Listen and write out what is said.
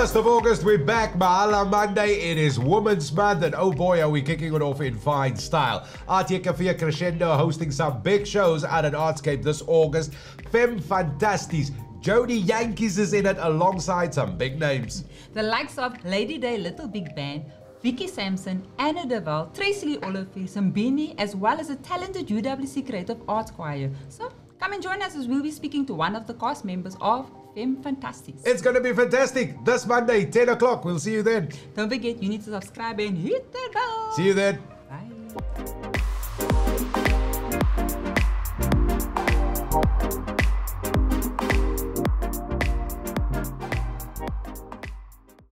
1st of August, we're back. Mahala Monday. It is Women's Month, and oh boy, are we kicking it off in fine style. ATKV-Crescendo hosting some big shows at an Artscape this August. Femme Fantasties. Jodi Jantjies is in it alongside some big names. The likes of Lady Day Little Big Band, Vicky Sampson, Anna Davel, Tracy Lee Zimbini, as well as a talented UWC Creative Arts Choir. So come and join us as we'll be speaking to one of the cast members of Femme Fantasties. It's going to be fantastic. This Monday, 10 o'clock. We'll see you then. Don't forget, you need to subscribe and hit the bell. See you then.